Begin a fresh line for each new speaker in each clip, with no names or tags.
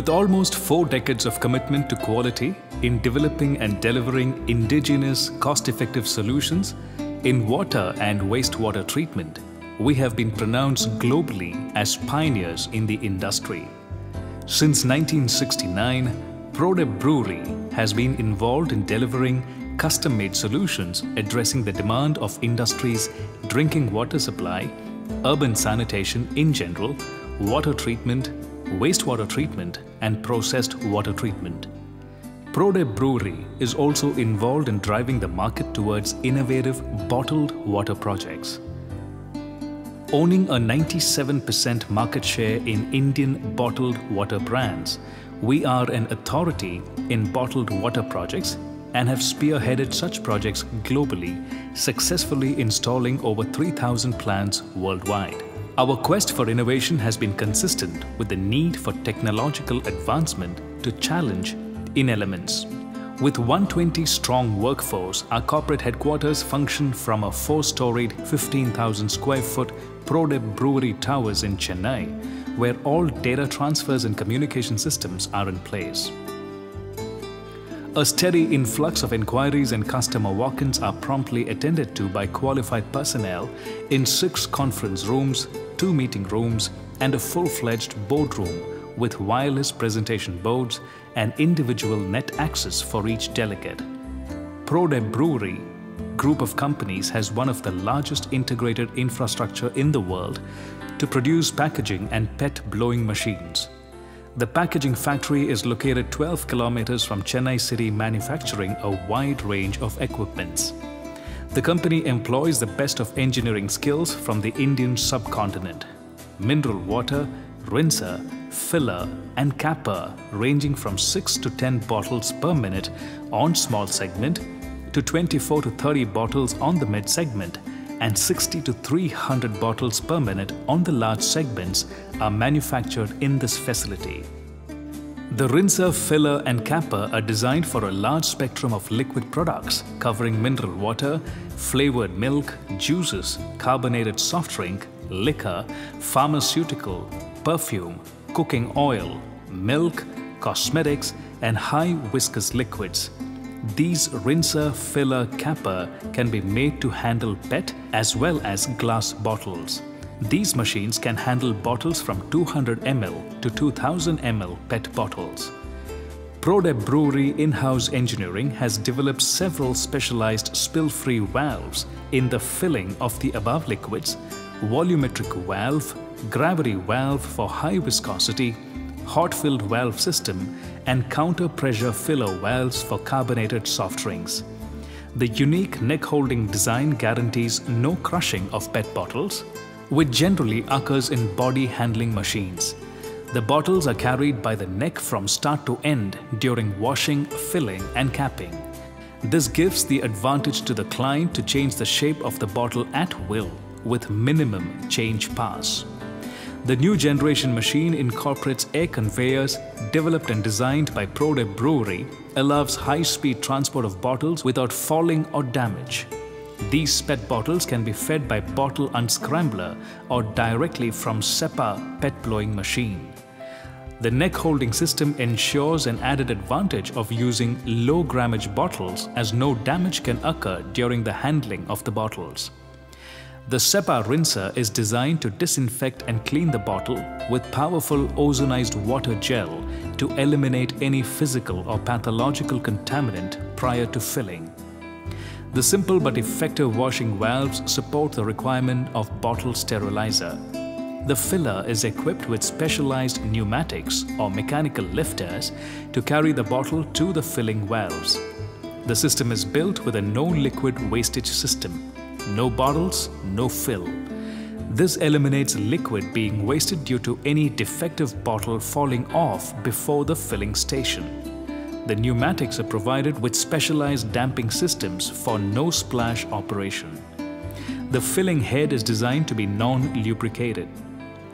With almost four decades of commitment to quality in developing and delivering indigenous, cost-effective solutions in water and wastewater treatment, we have been pronounced globally as pioneers in the industry. Since 1969, Prodeb Brewery has been involved in delivering custom-made solutions addressing the demand of industry's drinking water supply, urban sanitation in general, water treatment, wastewater treatment and processed water treatment. Prodeb Brewery is also involved in driving the market towards innovative bottled water projects. Owning a 97% market share in Indian bottled water brands, we are an authority in bottled water projects and have spearheaded such projects globally, successfully installing over 3,000 plants worldwide. Our quest for innovation has been consistent with the need for technological advancement to challenge inelements. With 120 strong workforce, our corporate headquarters function from a four-storied 15,000 square foot Prodeb Brewery Towers in Chennai, where all data transfers and communication systems are in place. A steady influx of inquiries and customer walk-ins are promptly attended to by qualified personnel in six conference rooms, two meeting rooms and a full-fledged boardroom with wireless presentation boards and individual net access for each delegate. Prodeb Brewery group of companies has one of the largest integrated infrastructure in the world to produce packaging and PET blowing machines. The packaging factory is located 12 kilometers from Chennai city manufacturing a wide range of equipments. The company employs the best of engineering skills from the Indian subcontinent. Mineral water, rinser, filler and capper ranging from 6 to 10 bottles per minute on small segment to 24 to 30 bottles on the mid segment and 60 to 300 bottles per minute on the large segments are manufactured in this facility. The rinser, filler and capper are designed for a large spectrum of liquid products covering mineral water, flavored milk, juices, carbonated soft drink, liquor, pharmaceutical, perfume, cooking oil, milk, cosmetics and high viscous liquids these rinser, filler, capper can be made to handle PET as well as glass bottles. These machines can handle bottles from 200 ml to 2000 ml PET bottles. Prodeb Brewery in-house engineering has developed several specialized spill-free valves in the filling of the above liquids, volumetric valve, gravity valve for high viscosity, hot-filled valve system and counter-pressure filler valves for carbonated soft drinks. The unique neck-holding design guarantees no crushing of PET bottles, which generally occurs in body handling machines. The bottles are carried by the neck from start to end during washing, filling and capping. This gives the advantage to the client to change the shape of the bottle at will with minimum change pass. The new generation machine incorporates air conveyors developed and designed by Prodeb Brewery, allows high-speed transport of bottles without falling or damage. These PET bottles can be fed by bottle unscrambler or directly from SEPA PET blowing machine. The neck holding system ensures an added advantage of using low grammage bottles as no damage can occur during the handling of the bottles. The SEPA rinser is designed to disinfect and clean the bottle with powerful ozonized water gel to eliminate any physical or pathological contaminant prior to filling. The simple but effective washing valves support the requirement of bottle sterilizer. The filler is equipped with specialized pneumatics or mechanical lifters to carry the bottle to the filling valves. The system is built with a no liquid wastage system no bottles, no fill. This eliminates liquid being wasted due to any defective bottle falling off before the filling station. The pneumatics are provided with specialized damping systems for no splash operation. The filling head is designed to be non-lubricated.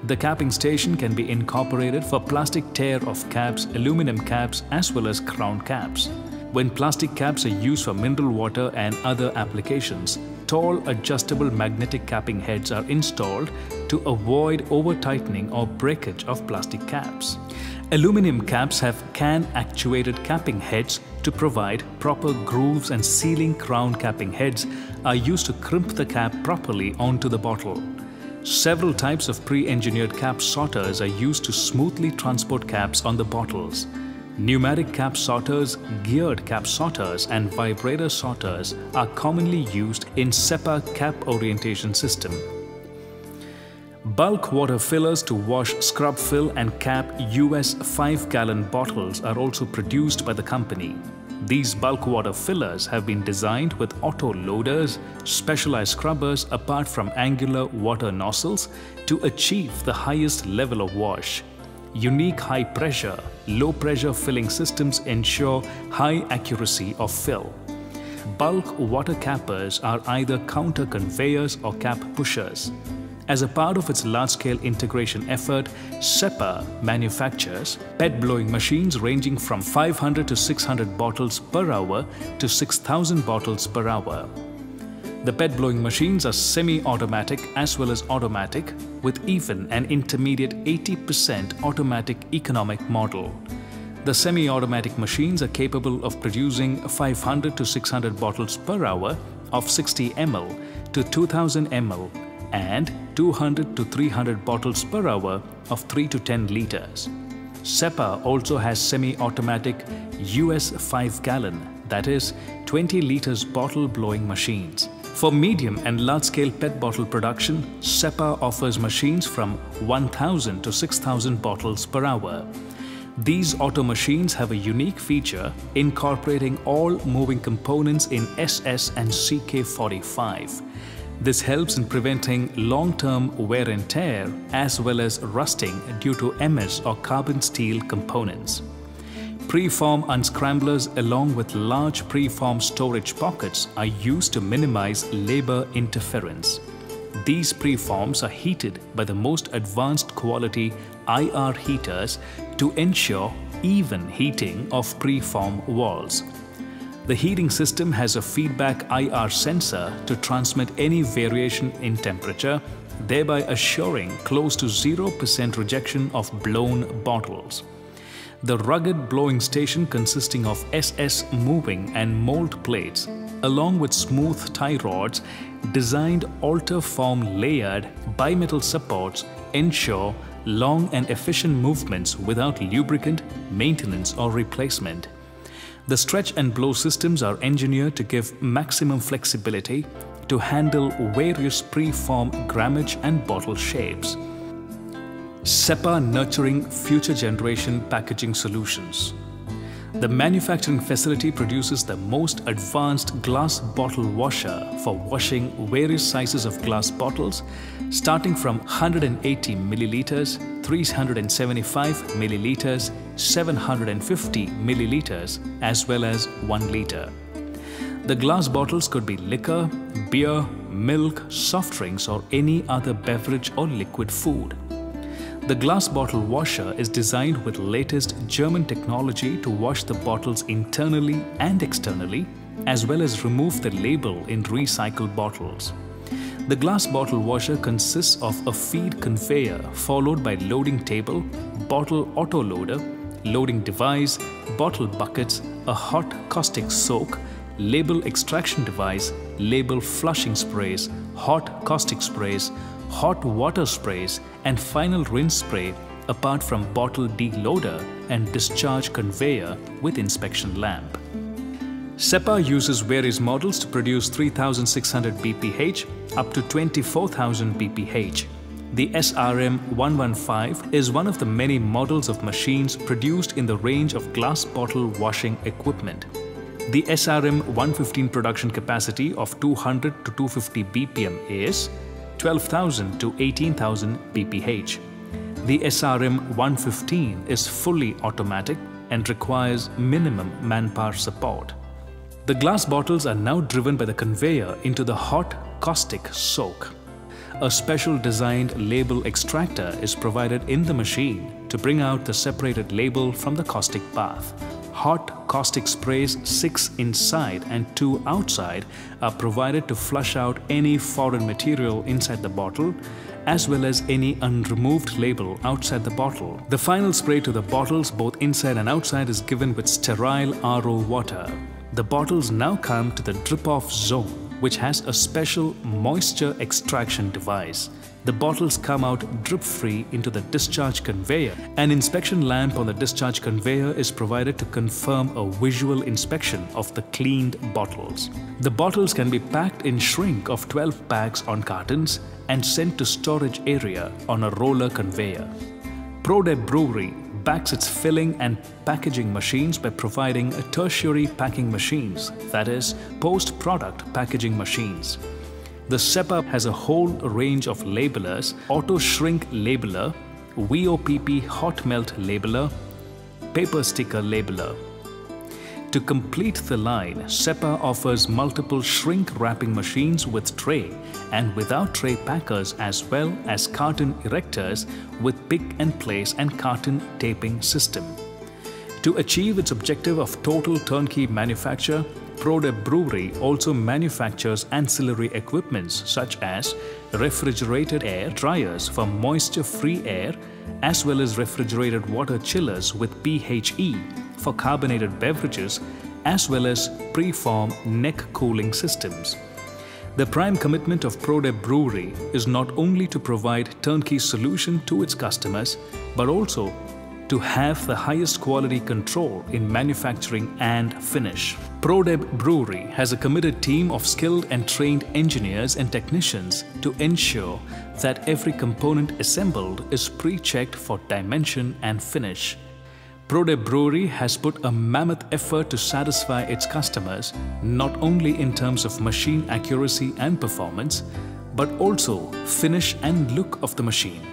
The capping station can be incorporated for plastic tear of caps, aluminum caps as well as crown caps. When plastic caps are used for mineral water and other applications, tall adjustable magnetic capping heads are installed to avoid over-tightening or breakage of plastic caps. Aluminum caps have cam-actuated capping heads to provide proper grooves and sealing crown capping heads are used to crimp the cap properly onto the bottle. Several types of pre-engineered cap sorters are used to smoothly transport caps on the bottles. Pneumatic cap sorters, geared cap sorters and vibrator sorters are commonly used in SEPA cap orientation system. Bulk water fillers to wash scrub fill and cap US 5-gallon bottles are also produced by the company. These bulk water fillers have been designed with auto loaders, specialized scrubbers apart from angular water nozzles to achieve the highest level of wash. Unique high pressure, low pressure filling systems ensure high accuracy of fill. Bulk water cappers are either counter conveyors or cap pushers. As a part of its large-scale integration effort, SEPA manufactures PET blowing machines ranging from 500 to 600 bottles per hour to 6,000 bottles per hour. The PET blowing machines are semi-automatic as well as automatic with even an intermediate 80% automatic economic model. The semi-automatic machines are capable of producing 500 to 600 bottles per hour of 60 ml to 2000 ml and 200 to 300 bottles per hour of 3 to 10 liters. SEPA also has semi-automatic US 5-gallon, that is 20 liters bottle blowing machines. For medium and large-scale PET bottle production, SEPA offers machines from 1,000 to 6,000 bottles per hour. These auto machines have a unique feature incorporating all moving components in SS and CK45. This helps in preventing long-term wear and tear as well as rusting due to MS or carbon steel components. Preform unscramblers along with large preform storage pockets are used to minimize labor interference. These preforms are heated by the most advanced quality IR heaters to ensure even heating of preform walls. The heating system has a feedback IR sensor to transmit any variation in temperature, thereby assuring close to 0% rejection of blown bottles. The rugged blowing station consisting of SS moving and mold plates along with smooth tie rods designed alter form layered bimetal supports ensure long and efficient movements without lubricant, maintenance or replacement. The stretch and blow systems are engineered to give maximum flexibility to handle various pre-form grammage and bottle shapes. SEPA nurturing future generation packaging solutions. The manufacturing facility produces the most advanced glass bottle washer for washing various sizes of glass bottles starting from 180 milliliters, 375 milliliters, 750 milliliters as well as 1 liter. The glass bottles could be liquor, beer, milk, soft drinks or any other beverage or liquid food. The glass bottle washer is designed with latest German technology to wash the bottles internally and externally, as well as remove the label in recycled bottles. The glass bottle washer consists of a feed conveyor followed by loading table, bottle autoloader, loading device, bottle buckets, a hot caustic soak, label extraction device, label flushing sprays, hot caustic sprays, hot water sprays and final rinse spray apart from bottle deloader and discharge conveyor with inspection lamp. SEPA uses various models to produce 3600 BPH up to 24,000 BPH. The SRM 115 is one of the many models of machines produced in the range of glass bottle washing equipment. The SRM 115 production capacity of 200 to 250 BPM is 12,000 to 18,000 BPH. The SRM 115 is fully automatic and requires minimum manpower support. The glass bottles are now driven by the conveyor into the hot caustic soak. A special designed label extractor is provided in the machine to bring out the separated label from the caustic bath hot caustic sprays, six inside and two outside, are provided to flush out any foreign material inside the bottle as well as any unremoved label outside the bottle. The final spray to the bottles both inside and outside is given with sterile RO water. The bottles now come to the drip-off zone which has a special moisture extraction device. The bottles come out drip-free into the discharge conveyor. An inspection lamp on the discharge conveyor is provided to confirm a visual inspection of the cleaned bottles. The bottles can be packed in shrink of 12 packs on cartons and sent to storage area on a roller conveyor. Prodeb Brewery backs its filling and packaging machines by providing tertiary packing machines, that is, post-product packaging machines. The SEPA has a whole range of labelers, auto shrink labeler, BOPP hot melt labeler, paper sticker labeler. To complete the line, SEPA offers multiple shrink wrapping machines with tray and without tray packers as well as carton erectors with pick and place and carton taping system. To achieve its objective of total turnkey manufacture, Prodeb Brewery also manufactures ancillary equipments such as refrigerated air dryers for moisture-free air as well as refrigerated water chillers with PHE for carbonated beverages as well as preform neck cooling systems. The prime commitment of Prodeb Brewery is not only to provide turnkey solution to its customers but also to have the highest quality control in manufacturing and finish. Prodeb Brewery has a committed team of skilled and trained engineers and technicians to ensure that every component assembled is pre-checked for dimension and finish. Prodeb Brewery has put a mammoth effort to satisfy its customers not only in terms of machine accuracy and performance, but also finish and look of the machine.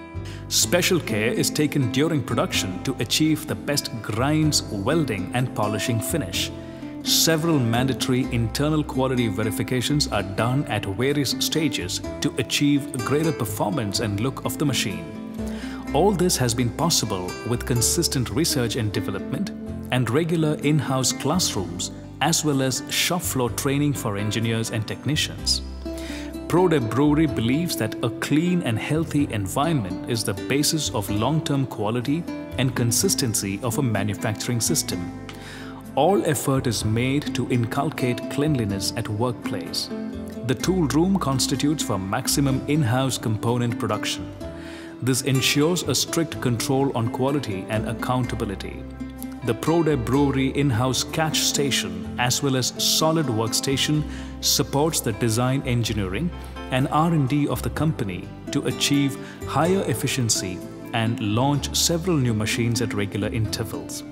Special care is taken during production to achieve the best grinds, welding and polishing finish. Several mandatory internal quality verifications are done at various stages to achieve greater performance and look of the machine. All this has been possible with consistent research and development and regular in-house classrooms as well as shop floor training for engineers and technicians. Prodeb Brewery believes that a clean and healthy environment is the basis of long-term quality and consistency of a manufacturing system. All effort is made to inculcate cleanliness at workplace. The tool room constitutes for maximum in-house component production. This ensures a strict control on quality and accountability. The Prodeb Brewery in-house catch station as well as solid workstation supports the design engineering and R&D of the company to achieve higher efficiency and launch several new machines at regular intervals.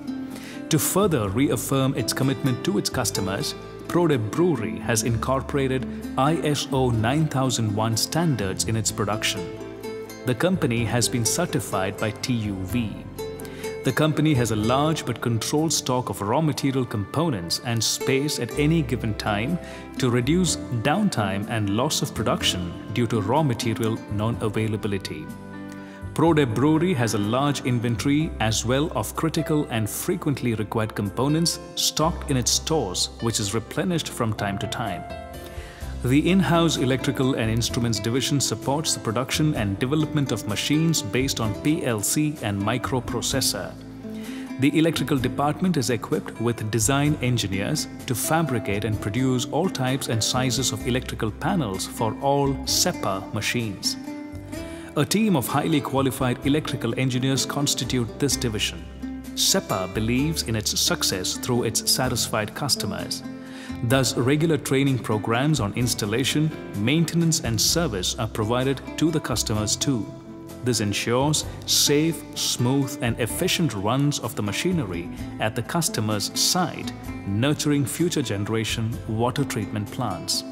To further reaffirm its commitment to its customers, Prodeb Brewery has incorporated ISO 9001 standards in its production. The company has been certified by TUV. The company has a large but controlled stock of raw material components and space at any given time to reduce downtime and loss of production due to raw material non-availability. Prodeb Brewery has a large inventory as well of critical and frequently required components stocked in its stores which is replenished from time to time. The in-house electrical and instruments division supports the production and development of machines based on PLC and microprocessor. The electrical department is equipped with design engineers to fabricate and produce all types and sizes of electrical panels for all SEPA machines. A team of highly qualified electrical engineers constitute this division. SEPA believes in its success through its satisfied customers. Thus, regular training programs on installation, maintenance and service are provided to the customers too. This ensures safe, smooth and efficient runs of the machinery at the customer's site, nurturing future generation water treatment plants.